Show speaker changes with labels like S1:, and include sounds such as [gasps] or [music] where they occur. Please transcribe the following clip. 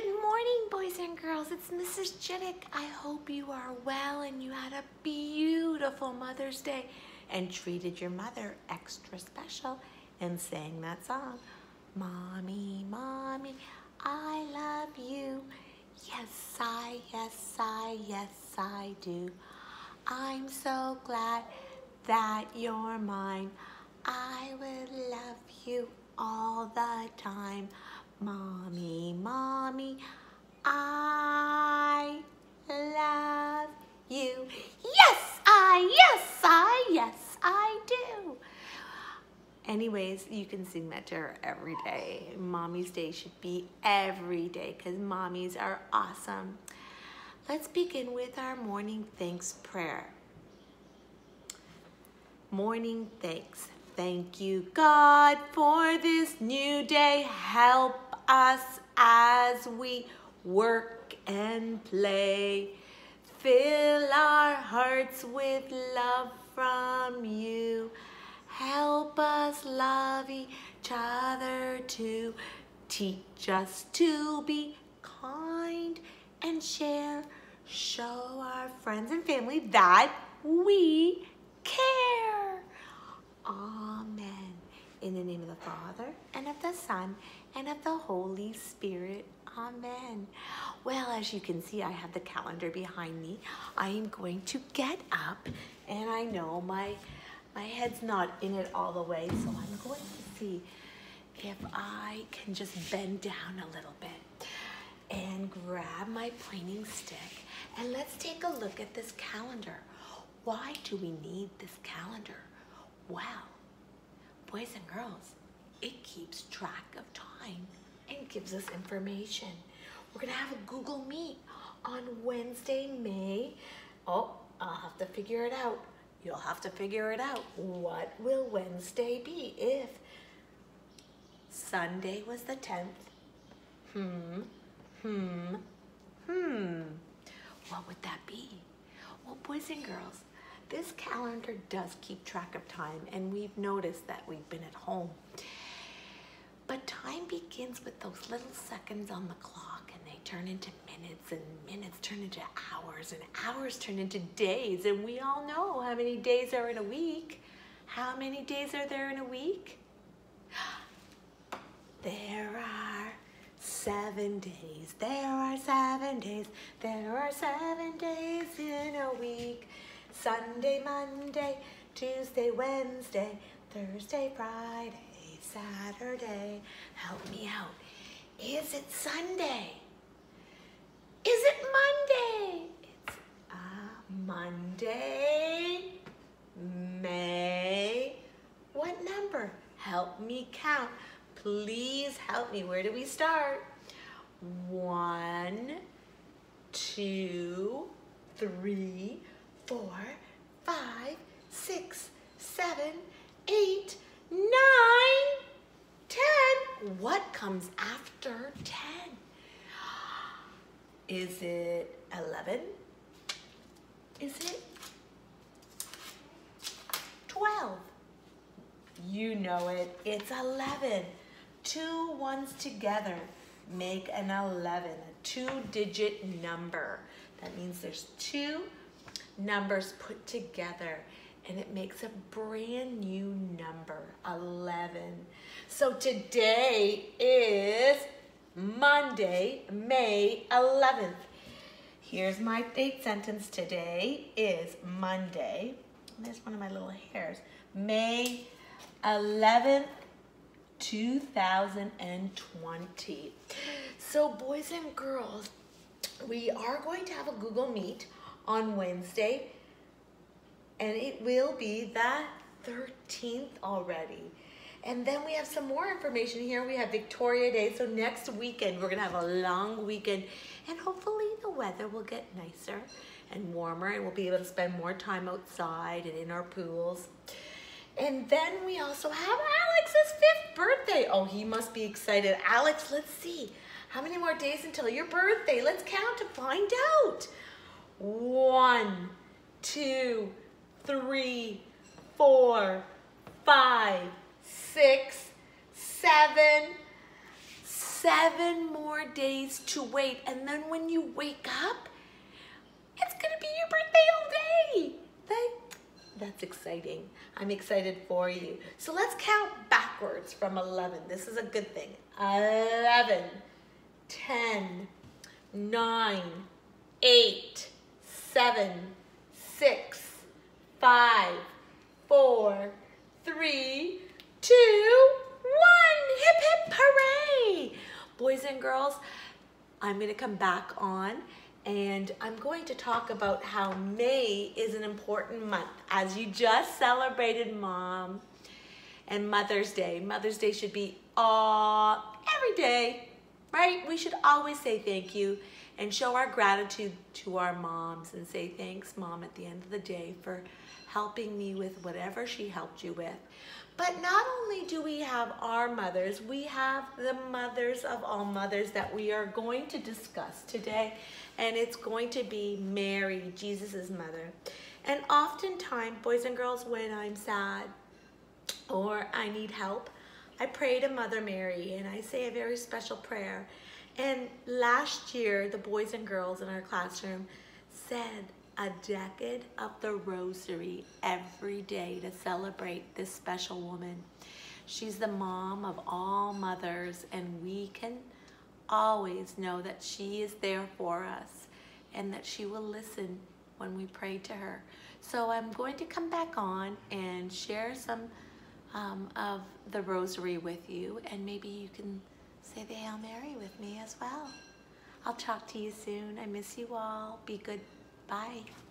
S1: Good morning, boys and girls. It's Mrs. Chudyk. I hope you are well and you had a beautiful Mother's Day and treated your mother extra special and sang that song. Mommy, mommy, I love you. Yes, I, yes, I, yes, I do. I'm so glad that you're mine. I will love you all the time. Mommy, mommy, I love you. Yes, I, yes, I, yes, I do. Anyways, you can sing that to her every day. Mommy's Day should be every day because mommies are awesome. Let's begin with our morning thanks prayer. Morning thanks. Thank you, God, for this new day. Help us as we work and play. Fill our hearts with love from you. Help us love each other too. Teach us to be kind and share. Show our friends and family that we care. Amen. In the name of the Father, and of the Son, and of the Holy Spirit. Amen. Well, as you can see, I have the calendar behind me. I am going to get up, and I know my, my head's not in it all the way, so I'm going to see if I can just bend down a little bit and grab my pointing stick, and let's take a look at this calendar. Why do we need this calendar? Well, boys and girls, it keeps track of time and gives us information. We're gonna have a Google Meet on Wednesday, May. Oh, I'll have to figure it out. You'll have to figure it out. What will Wednesday be if Sunday was the 10th? Hmm, hmm, hmm. What would that be? Well, boys and girls, this calendar does keep track of time and we've noticed that we've been at home. But time begins with those little seconds on the clock and they turn into minutes and minutes turn into hours and hours turn into days and we all know how many days are in a week. How many days are there in a week? [gasps] There are seven days. There are seven days. There are seven days in a week. Sunday, Monday, Tuesday, Wednesday, Thursday, Friday, Saturday. Help me out. Is it Sunday? Is it Monday? It's a Monday. May. What number? Help me count. Please help me. Where do we start? One, two, three, four, five, six, seven, eight, nine, ten. What comes after ten? Is it eleven? Is it twelve? You know it. It's eleven. Two ones together make an 11, a two digit number. That means there's two numbers put together and it makes a brand new number, 11. So today is Monday, May 11th. Here's my date sentence. Today is Monday. There's one of my little hairs. May 11th, 2020. So boys and girls, we are going to have a Google Meet on Wednesday and it will be the 13th already. And then we have some more information here. We have Victoria Day. So next weekend, we're gonna have a long weekend and hopefully the weather will get nicer and warmer and we'll be able to spend more time outside and in our pools. And then we also have Alex's fifth birthday. Oh, he must be excited. Alex, let's see. How many more days until your birthday? Let's count to find out. One, two, three, four, five, six, seven, seven more days to wait. And then when you wake up, it's gonna be your birthday all day. That's exciting. I'm excited for you. So let's count backwards from 11. This is a good thing. 11, 10, 9, 8, 7, 6, 5, 4, 3, 2, 1. Hip hip hooray! Boys and girls, I'm gonna come back on and I'm going to talk about how May is an important month as you just celebrated mom and Mother's Day. Mother's Day should be all every day, right? We should always say thank you and show our gratitude to our moms and say thanks mom at the end of the day for helping me with whatever she helped you with. But not only do we have our mothers, we have the mothers of all mothers that we are going to discuss today. And it's going to be Mary, Jesus' mother. And oftentimes, boys and girls, when I'm sad or I need help, I pray to Mother Mary and I say a very special prayer. And last year, the boys and girls in our classroom said, a decade of the rosary every day to celebrate this special woman. She's the mom of all mothers and we can always know that she is there for us and that she will listen when we pray to her. So I'm going to come back on and share some um, of the rosary with you and maybe you can say the Hail Mary with me as well. I'll talk to you soon. I miss you all. Be good Bye.